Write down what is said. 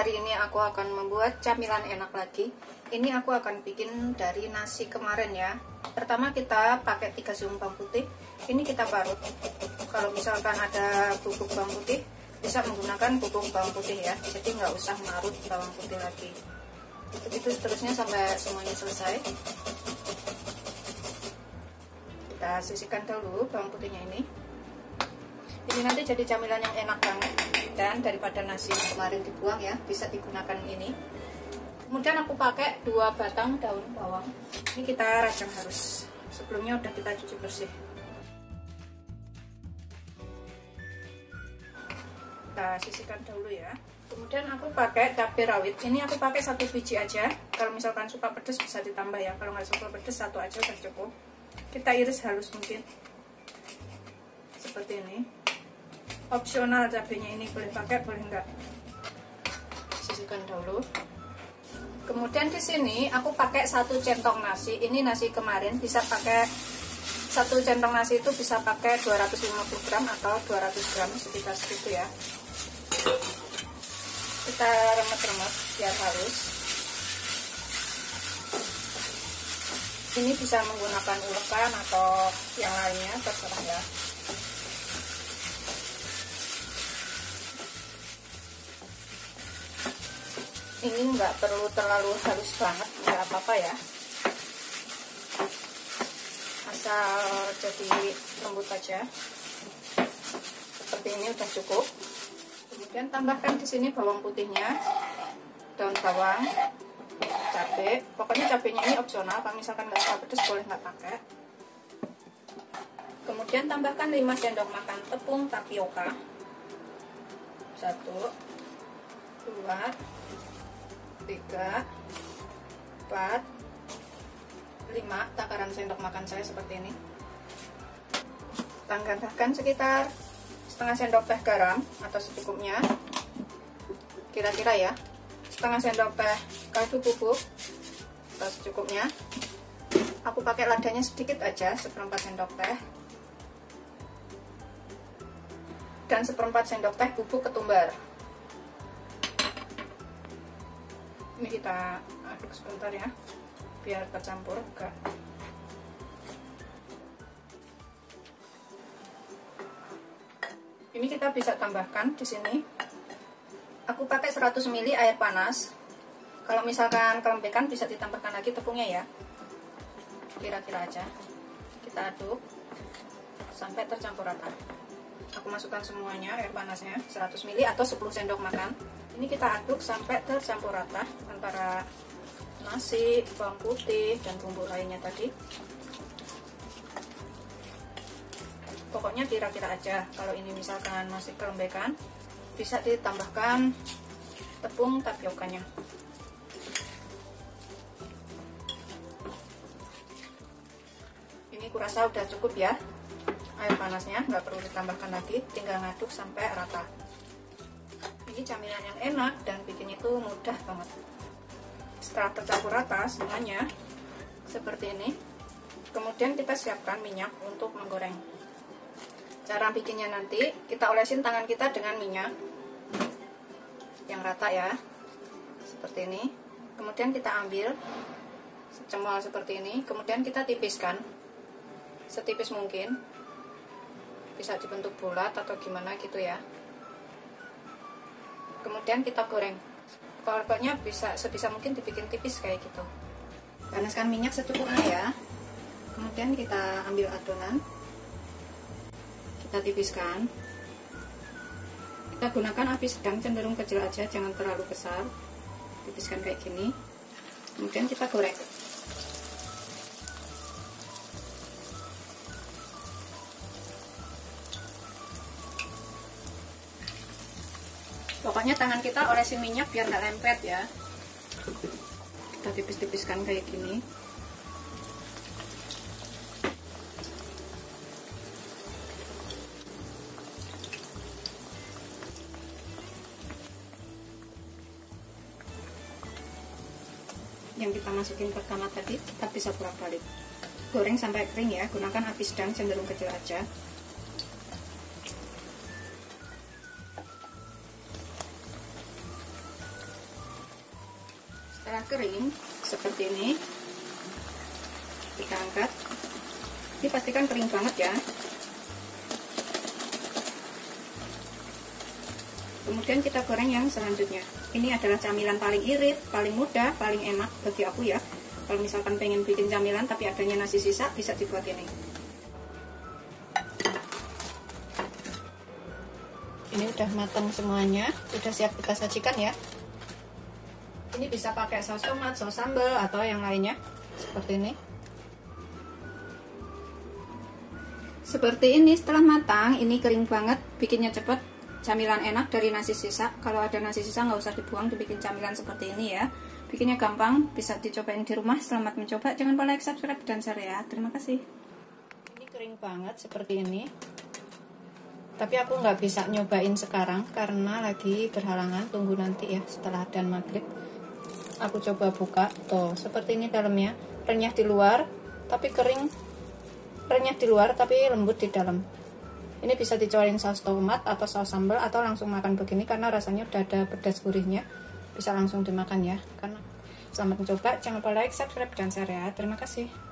hari ini aku akan membuat camilan enak lagi. Ini aku akan bikin dari nasi kemarin ya. Pertama kita pakai 3 siung bawang putih. Ini kita parut. Kalau misalkan ada bubuk bawang putih Bisa menggunakan bubuk bawang putih ya. Jadi nggak usah marut bawang putih lagi. Begitu seterusnya sampai semuanya selesai. Kita sisihkan dulu bawang putihnya ini ini nanti jadi camilan yang enak banget. Dan daripada nasi yang kemarin dibuang ya bisa digunakan ini. Kemudian aku pakai dua batang daun bawang. Ini kita rajang harus. Sebelumnya udah kita cuci bersih. Kita sisihkan dahulu ya. Kemudian aku pakai cabai rawit. Ini aku pakai satu biji aja. Kalau misalkan suka pedas bisa ditambah ya. Kalau nggak suka pedas satu aja udah cukup. Kita iris halus mungkin. Seperti ini opsional cabenya ini boleh pakai boleh enggak? Sisihkan dahulu. Kemudian di sini aku pakai satu centong nasi. Ini nasi kemarin bisa pakai satu centong nasi itu bisa pakai 250 gram atau 200 gram sekitar segitu ya. Kita remet-remet biar halus. Ini bisa menggunakan ulekan atau yang lainnya terserah ya ini nggak perlu terlalu halus banget nggak apa-apa ya. Asal jadi lembut aja. Seperti ini udah cukup. Kemudian tambahkan di sini bawang putihnya daun bawang cabai pokoknya cabenya ini opsional kalau misalkan nggak suka pedas boleh nggak pakai. Kemudian tambahkan 5 sendok makan tepung tapioka. Satu dua 3 4 5 takaran sendok makan saya seperti ini. Tambahkan sekitar setengah sendok teh garam atau secukupnya. Kira-kira ya. Setengah sendok teh kaldu bubuk atau secukupnya. Aku pakai ladanya sedikit aja seperempat sendok teh. Dan seperempat sendok teh bubuk ketumbar ini kita aduk sebentar ya biar tercampur enggak ini kita bisa tambahkan di sini. Aku pakai 100 ml air panas. Kalau misalkan kelembekan bisa ditambahkan lagi tepungnya ya. Kira-kira aja. Kita aduk sampai tercampur rata. Aku masukkan semuanya air panasnya 100 ml atau 10 sendok makan. Ini kita aduk sampai tercampur rata antara nasi, bawang putih, dan bumbu lainnya tadi. Pokoknya kira-kira aja. Kalau ini misalkan masih kelembekan bisa ditambahkan tepung tapiokanya. Ini kurasa udah cukup ya. Air panasnya nggak perlu ditambahkan lagi tinggal ngaduk sampai rata. Ini camilan yang enak dan bikin itu mudah banget setelah tercampur rata semuanya seperti ini. Kemudian kita siapkan minyak untuk menggoreng. Cara bikinnya nanti kita olesin tangan kita dengan minyak yang rata ya seperti ini. Kemudian kita ambil secemol seperti ini. Kemudian kita tipiskan setipis mungkin. Bisa dibentuk bulat atau gimana gitu ya. Kemudian kita goreng pokoknya bisa sebisa mungkin dibikin tipis kayak gitu. Panaskan minyak secukupnya ya. Kemudian kita ambil adonan. Kita tipiskan. Kita gunakan api sedang cenderung kecil aja jangan terlalu besar. Tipiskan kayak gini. Kemudian kita goreng pokoknya tangan kita olesin minyak biar nggak lempet ya. Kita tipis-tipiskan kayak gini. Yang kita masukin pertama tadi kita bisa bolak balik goreng sampai kering ya. Gunakan api sedang cenderung kecil aja setelah kering seperti ini kita angkat. Ini pastikan kering banget ya. Kemudian kita goreng yang selanjutnya. Ini adalah camilan paling irit paling mudah paling enak bagi aku ya. Kalau misalkan pengen bikin camilan tapi adanya nasi sisa bisa dibuat ini. Ini udah matang semuanya udah siap kita sajikan ya ini bisa pakai saus tomat, saus sambal atau yang lainnya. Seperti ini. Seperti ini setelah matang ini kering banget bikinnya cepet. Camilan enak dari nasi sisa. Kalau ada nasi sisa nggak usah dibuang dibikin camilan seperti ini ya. Bikinnya gampang bisa dicobain di rumah. Selamat mencoba. Jangan lupa like subscribe dan share ya. Terima kasih. Ini kering banget seperti ini. Tapi aku nggak bisa nyobain sekarang karena lagi berhalangan. Tunggu nanti ya setelah dan maghrib aku coba buka tuh. Seperti ini dalamnya. Renyah di luar tapi kering. Renyah di luar tapi lembut di dalam. Ini bisa dicobain saus tomat atau saus sambal atau langsung makan begini karena rasanya udah ada pedas gurihnya. Bisa langsung dimakan ya karena selamat mencoba. Jangan lupa like subscribe dan share ya. Terima kasih